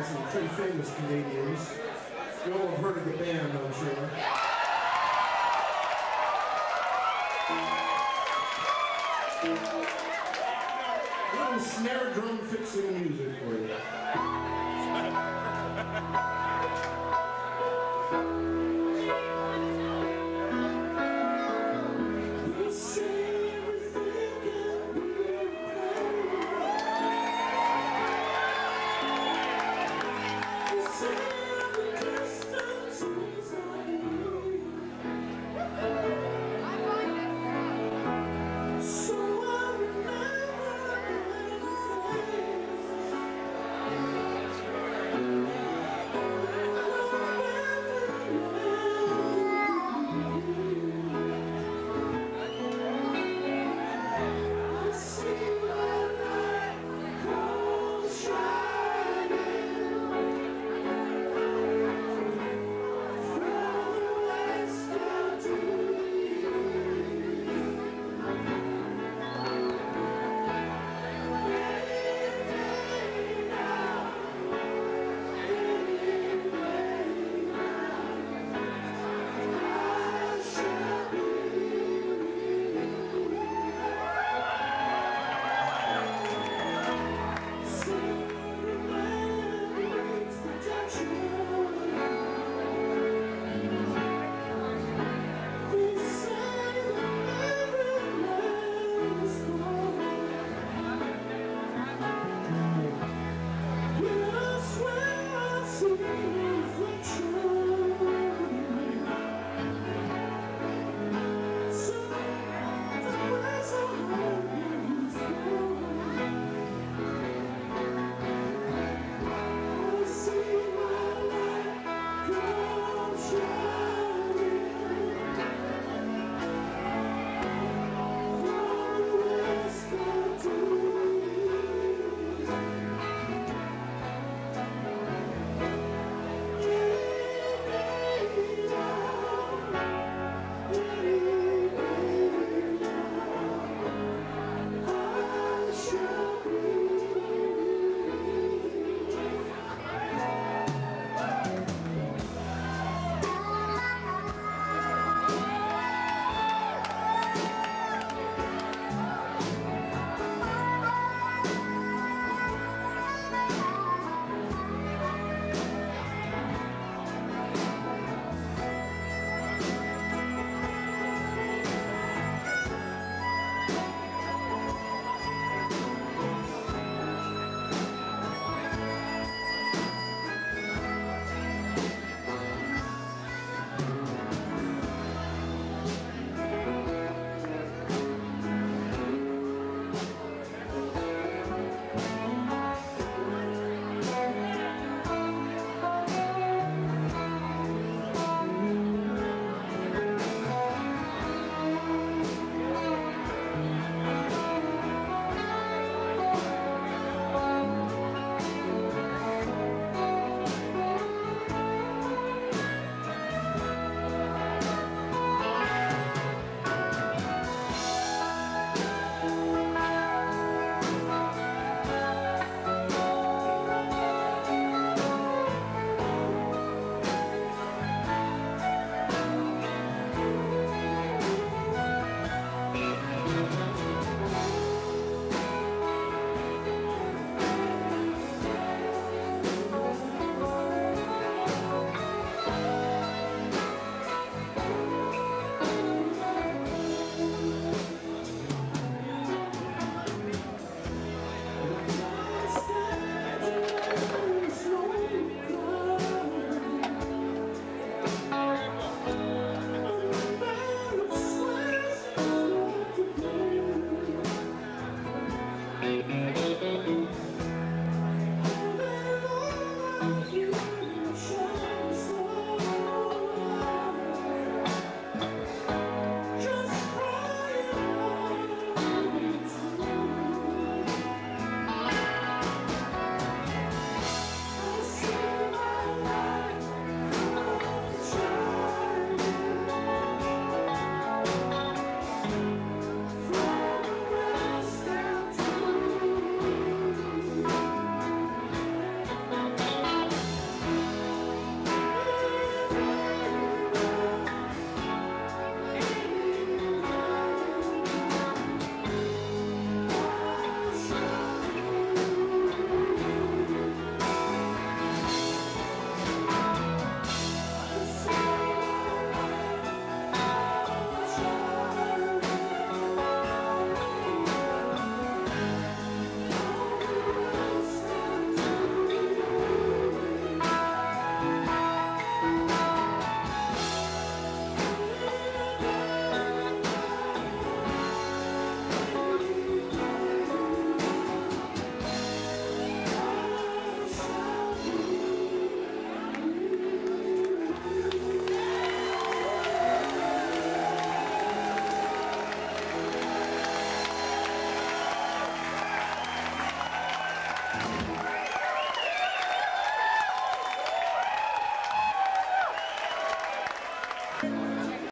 guys, some pretty famous Canadians. You all have heard of the band, I'm sure. A Little snare drum fixing music for you.